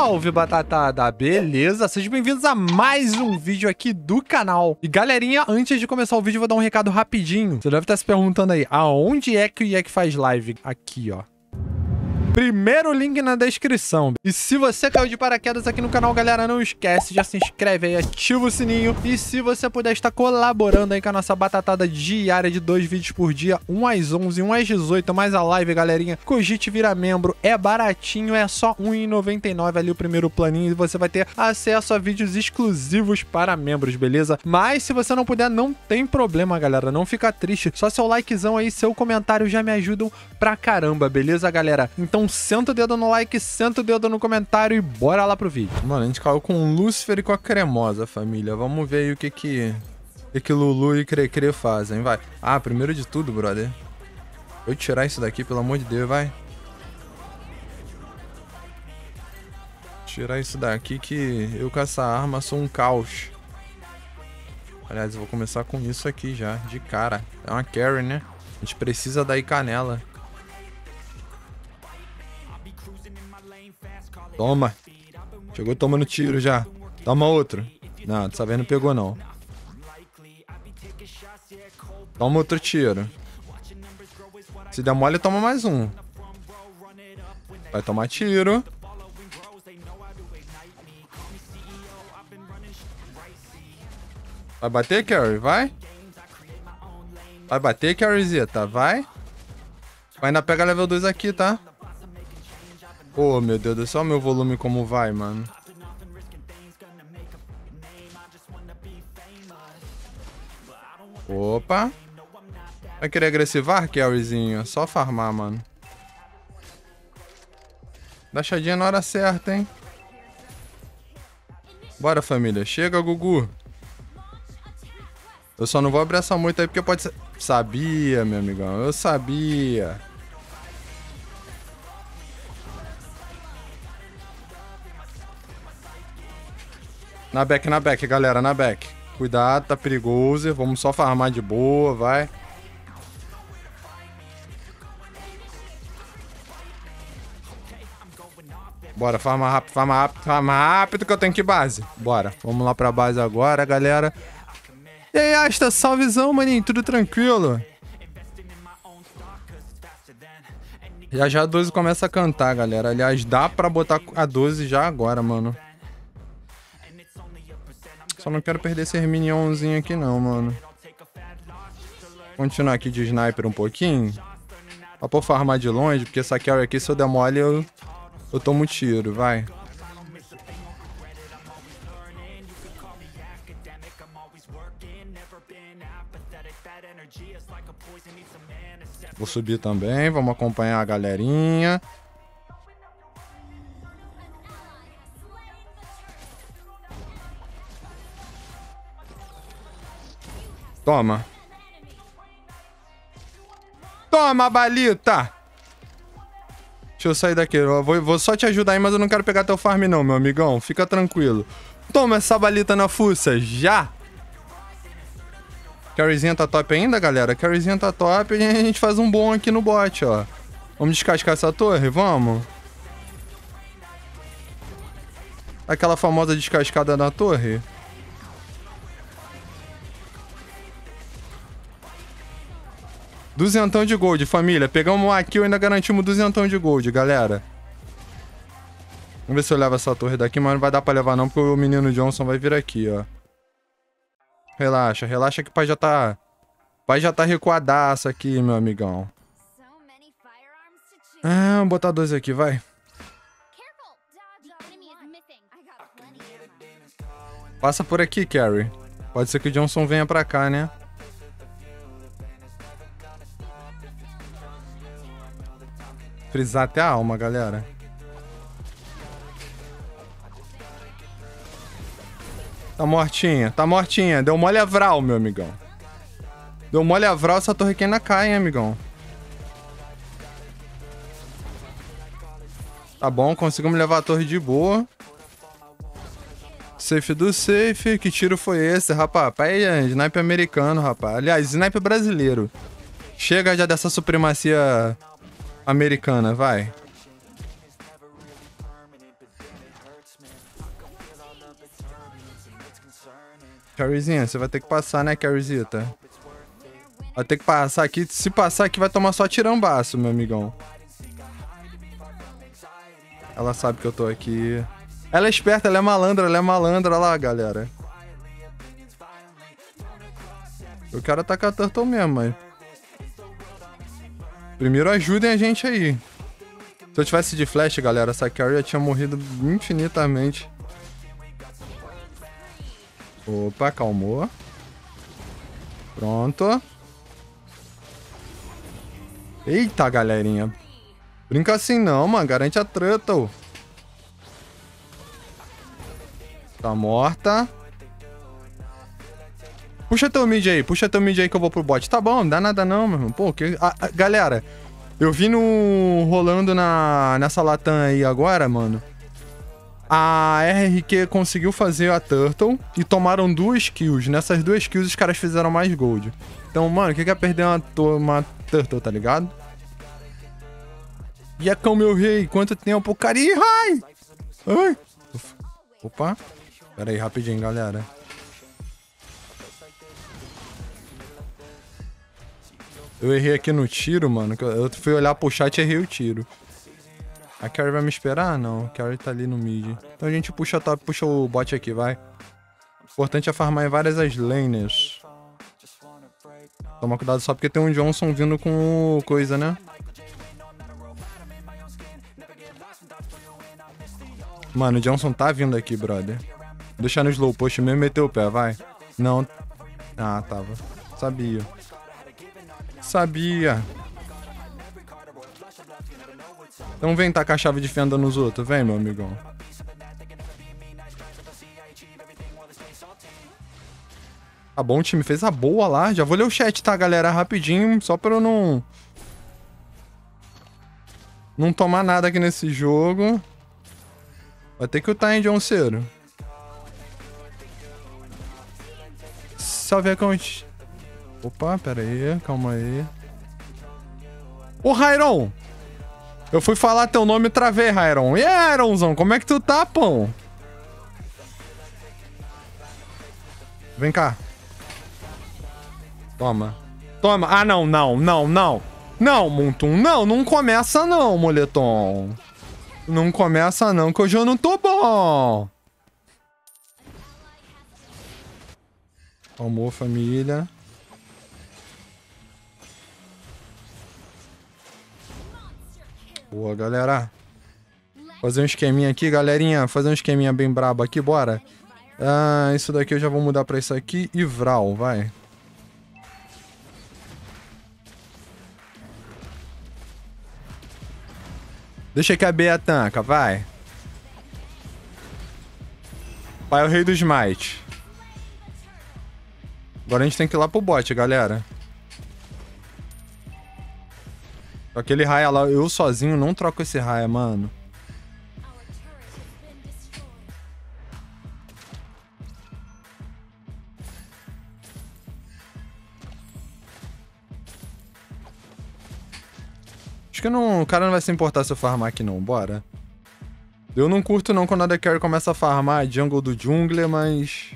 Salve, batatada! Beleza? Sejam bem-vindos a mais um vídeo aqui do canal. E galerinha, antes de começar o vídeo, eu vou dar um recado rapidinho. Você deve estar se perguntando aí, aonde é que o IEC faz live? Aqui, ó. Primeiro link na descrição. E se você caiu de paraquedas aqui no canal, galera, não esquece, já se inscreve aí, ativa o sininho. E se você puder estar colaborando aí com a nossa batatada diária de dois vídeos por dia, um às 11 e um às 18, mais a live, galerinha, cogite virar membro. É baratinho, é só R$1,99 ali o primeiro planinho e você vai ter acesso a vídeos exclusivos para membros, beleza? Mas se você não puder, não tem problema, galera, não fica triste. Só seu likezão aí, seu comentário já me ajudam pra caramba, beleza, galera? Então então senta o dedo no like, senta o dedo no comentário e bora lá pro vídeo. Mano, a gente caiu com o Lúcifer e com a Cremosa, família. Vamos ver aí o que que, o que, que Lulu e Crecre fazem, vai. Ah, primeiro de tudo, brother. Vou tirar isso daqui, pelo amor de Deus, vai. Tirar isso daqui que eu com essa arma sou um caos. Aliás, eu vou começar com isso aqui já, de cara. É uma carry, né? A gente precisa daí canela. Toma. Chegou tomando tiro já. Toma outro. Não, dessa vez não pegou não. Toma outro tiro. Se der mole, toma mais um. Vai tomar tiro. Vai bater, Carrie? Vai. Vai bater, Carriezita? Vai. Vai ainda pega level 2 aqui, tá? Oh, meu Deus do céu, meu volume como vai, mano. Opa. Vai querer agressivar, Carryzinho? Só farmar, mano. Dá chadinha na hora certa, hein? Bora, família. Chega, Gugu. Eu só não vou essa moita aí porque pode ser... Sabia, meu amigão. Eu sabia. Na back, na back, galera, na back. Cuidado, tá perigoso. Vamos só farmar de boa, vai. Bora, farma rápido, farma rápido, farma rápido que eu tenho que base. Bora, vamos lá pra base agora, galera. E aí, Asta, salvezão, maninho, tudo tranquilo? Já já a 12 começa a cantar, galera. Aliás, dá pra botar a 12 já agora, mano. Só não quero perder esse minionzinho aqui não, mano. Continuar aqui de sniper um pouquinho. Pra pôr farmar de longe, porque essa carry aqui, se eu der mole, eu, eu tomo tiro, vai. Vou subir também, vamos acompanhar a galerinha. Toma. Toma, balita! Deixa eu sair daqui. Eu vou, vou, só te ajudar aí, mas eu não quero pegar teu farm não, meu amigão. Fica tranquilo. Toma essa balita na fuça, já! Carryzinha tá top ainda, galera? Carryzinha tá top e a gente faz um bom aqui no bot, ó. Vamos descascar essa torre? Vamos? Aquela famosa descascada na torre? Duzentão de gold, família. Pegamos uma kill e ainda garantimos duzentão de gold, galera. Vamos ver se eu levo essa torre daqui, mas não vai dar pra levar não, porque o menino Johnson vai vir aqui, ó. Relaxa, relaxa que o pai já tá... O pai já tá recuadaço aqui, meu amigão. Ah, vamos botar dois aqui, vai. Passa por aqui, Carrie. Pode ser que o Johnson venha pra cá, né? Frisar até a alma, galera. Tá mortinha, tá mortinha. Deu mole a Vral, meu amigão. Deu mole a Vral, essa torre ainda cai, hein, amigão. Tá bom, conseguimos levar a torre de boa. Safe do safe. Que tiro foi esse, rapaz? Pai é americano, rapaz. Aliás, sniper brasileiro. Chega já dessa supremacia americana, vai. Carriezinha, você vai ter que passar, né, Carriezita? Vai ter que passar aqui. Se passar aqui, vai tomar só tirambaço, meu amigão. Ela sabe que eu tô aqui. Ela é esperta, ela é malandra, ela é malandra. Olha lá, galera. Eu quero atacar a Turtle mesmo, mas... Primeiro ajudem a gente aí. Se eu tivesse de flash, galera, essa carry já tinha morrido infinitamente. Opa, calmou. Pronto. Eita, galerinha. Brinca assim não, mano. Garante a Turtle. Tá morta. Puxa teu mid aí, puxa teu mid aí que eu vou pro bot. Tá bom, não dá nada não, meu irmão. Pô, que... Ah, ah, galera, eu vi no... rolando na... nessa Latam aí agora, mano. A RRQ conseguiu fazer a Turtle e tomaram duas kills. Nessas duas kills os caras fizeram mais gold. Então, mano, o que, é perder uma, uma Turtle, tá ligado? E é meu rei, quanto tempo? Cari, ai! Ai! Opa! Pera aí, rapidinho, galera. Eu errei aqui no tiro, mano. Eu fui olhar pro chat e errei o tiro. A Carrie vai me esperar? Não, a Carrie tá ali no mid. Então a gente puxa top, puxa o bot aqui, vai. Importante é farmar em várias as lanes. Toma cuidado só porque tem um Johnson vindo com coisa, né? Mano, o Johnson tá vindo aqui, brother. Deixar no slow push mesmo meteu o pé, vai. Não. Ah, tava. Sabia. Sabia. Então vem tacar a chave de fenda nos outros. Vem, meu amigão. Tá bom, time fez a boa lá. Já vou ler o chat, tá, galera? Rapidinho, só pra eu não... Não tomar nada aqui nesse jogo. Vai ter que ultar, hein, John Cero. Salve a conte. Opa, pera aí, calma aí. Ô, Rairon! Eu fui falar teu nome e travei, Rairon. E aí, como é que tu tá, pão? Vem cá. Toma. Toma. Ah, não, não, não, não. Não, Muntum, não, não começa não, moletom. Não começa não, que hoje eu não tô bom. Amor, família. Boa, galera. Fazer um esqueminha aqui, galerinha. Fazer um esqueminha bem brabo aqui, bora. Ah, isso daqui eu já vou mudar pra isso aqui. E Vral, vai. Deixa que a tanca, vai. Pai é o rei do smite. Agora a gente tem que ir lá pro bot, galera. Aquele raia lá, eu sozinho não troco esse raia, mano. Acho que não, o cara não vai se importar se eu farmar aqui não, bora. Eu não curto não quando a The Carry começa a farmar jungle do jungle, mas...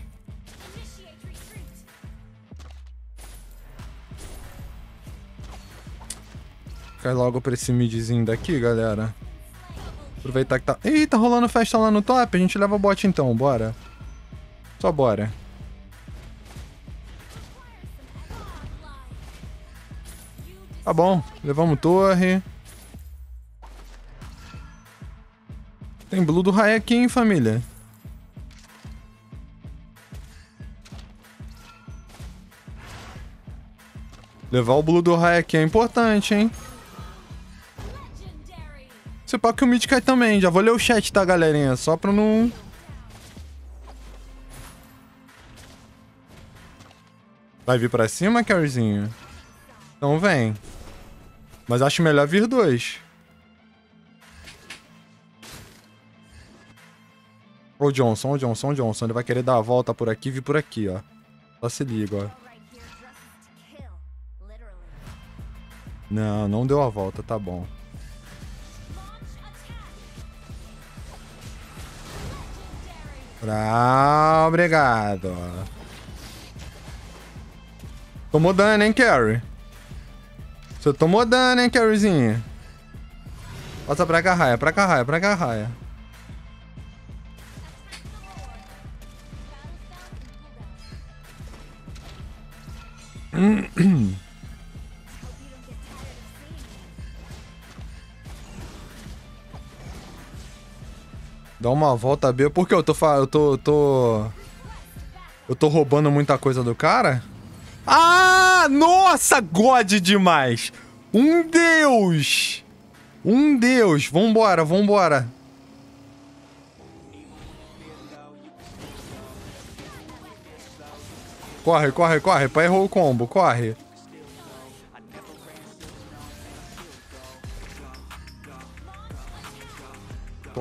Cai logo pra esse midzinho daqui, galera. Aproveitar que tá... Ih, tá rolando festa lá no top. A gente leva o bot então, bora. Só bora. Tá bom, levamos torre. Tem blue do Rai aqui, hein, família? Levar o blue do Rai aqui é importante, hein? Você pode que o mid cai também. Já vou ler o chat, tá, galerinha? Só pra não... Vai vir pra cima, Carzinho? Então vem. Mas acho melhor vir dois. Ô Johnson, ô Johnson, Johnson. Ele vai querer dar a volta por aqui e vir por aqui, ó. Só se liga, ó. Não, não deu a volta, tá bom. Ah, obrigado. Tomou dano, hein, Carrie? Você tomou dano, hein, Carriezinha? Passa pra cá, raia, pra cá, raia, pra cá, raia. Dá uma volta B. Por que eu tô eu tô eu tô eu tô roubando muita coisa do cara? Ah, nossa, God demais. Um deus. Um deus. Vambora, vambora. Corre, corre, corre. Pai errou o combo, corre.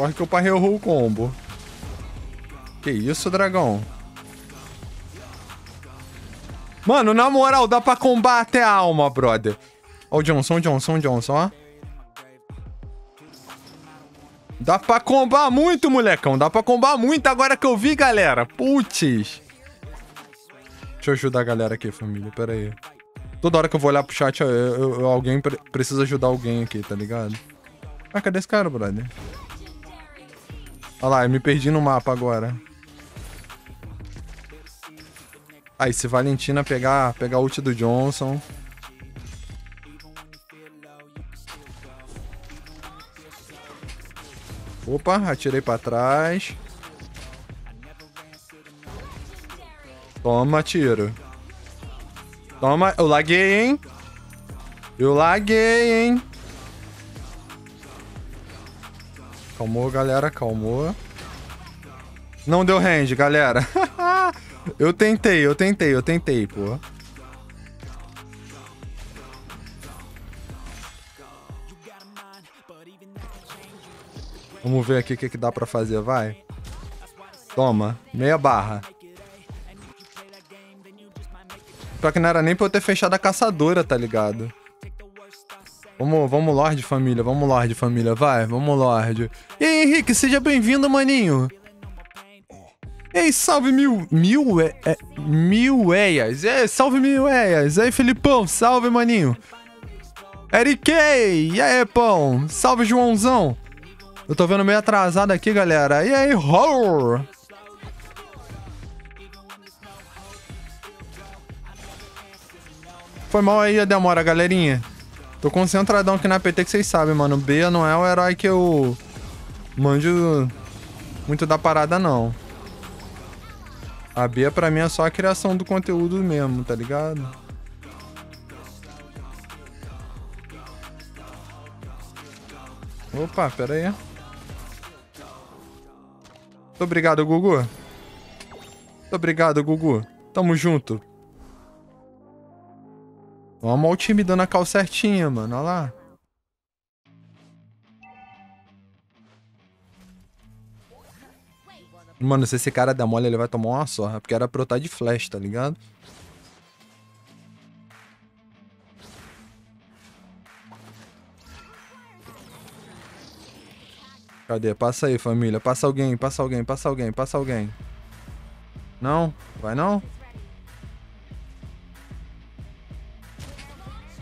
Corre que o pai errou o combo. Que isso, dragão? Mano, na moral, dá pra combater a alma, brother. Ó o Johnson, Johnson, Johnson, ó. Dá pra combar muito, molecão. Dá pra combar muito agora que eu vi, galera. Putz. Deixa eu ajudar a galera aqui, família. Pera aí. Toda hora que eu vou olhar pro chat, eu, eu, alguém pre precisa ajudar alguém aqui, tá ligado? Ah, cadê esse cara, brother? Olha lá, eu me perdi no mapa agora. Aí, se Valentina pegar, pegar ult do Johnson... Opa, atirei pra trás. Toma, tiro. Toma, eu laguei, hein? Eu laguei, hein? Calmou, galera, calmou. Não deu range, galera. eu tentei, eu tentei, eu tentei, pô. Vamos ver aqui o que, que dá pra fazer, vai. Toma, meia barra. Pior que não era nem pra eu ter fechado a caçadora, tá ligado? Vamos, vamos, Lorde família, vamos, Lorde família, vai, vamos, Lorde. E aí, Henrique, seja bem-vindo, maninho. Ei, salve mil, mil, é, é, mil eias. É, salve mil eias. Aí, Felipão, salve, maninho. Eric, e aí, pão? Salve, Joãozão. Eu tô vendo meio atrasado aqui, galera. E aí, horror? Foi mal aí a demora, galerinha. Tô concentradão aqui na PT que vocês sabem, mano. B não é o herói que eu manjo muito da parada, não. A B pra mim é só a criação do conteúdo mesmo, tá ligado? Opa, pera aí. Muito obrigado, Gugu. Muito obrigado, Gugu. Tamo junto. Vamos o time dando a cal certinha, mano. Olha lá. Mano, se esse cara der mole, ele vai tomar uma sorra. Porque era pra eu estar de flash, tá ligado? Cadê? Passa aí, família. Passa alguém, passa alguém, passa alguém, passa alguém. Não? Vai não?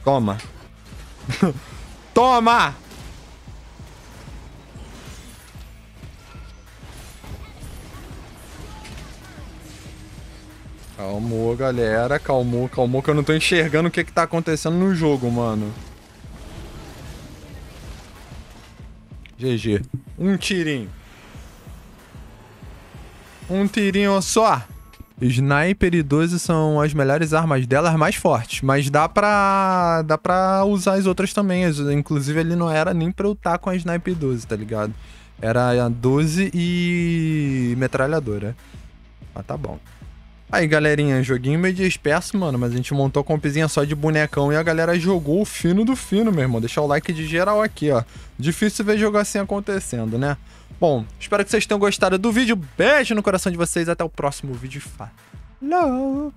Toma. Toma! Calmou, galera. Calmou, calmou que eu não tô enxergando o que que tá acontecendo no jogo, mano. GG. Um tirinho. Um tirinho só. Sniper e 12 são as melhores armas dela, as mais fortes. Mas dá pra, dá pra usar as outras também. Inclusive, ele não era nem pra eu estar com a Sniper 12, tá ligado? Era a 12 e metralhadora. Mas tá bom. Aí, galerinha, joguinho meio disperso, mano, mas a gente montou a compzinha só de bonecão e a galera jogou o fino do fino, meu irmão. Deixar o like de geral aqui, ó. Difícil ver jogo assim acontecendo, né? Bom, espero que vocês tenham gostado do vídeo. Beijo no coração de vocês. Até o próximo vídeo. Falou!